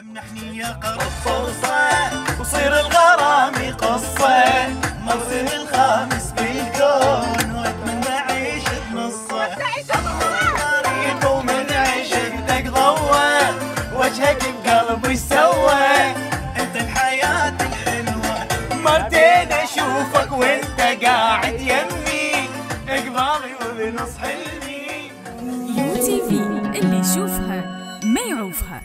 امنحني يا قرب فرصة وصير الغرام قصة. موسم الخامس بالكون واتمنى اعيش بنصه طريق ومن عشقتك ضوى وجهك بقلبي سوى انت الحياة الحلوة مرتين أشوفك وانت قاعد يمي. اقبالي وبنص حلمي يو تي في اللي يشوفها ما يعوفها.